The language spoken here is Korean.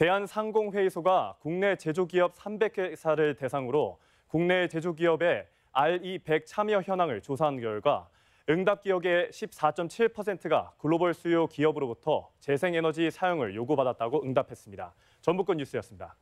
대한상공회의소가 국내 제조기업 300회사를 대상으로 국내 제조기업의 RE100 참여 현황을 조사한 결과 응답 기업의 14.7%가 글로벌 수요 기업으로부터 재생에너지 사용을 요구받았다고 응답했습니다. 전북권 뉴스였습니다.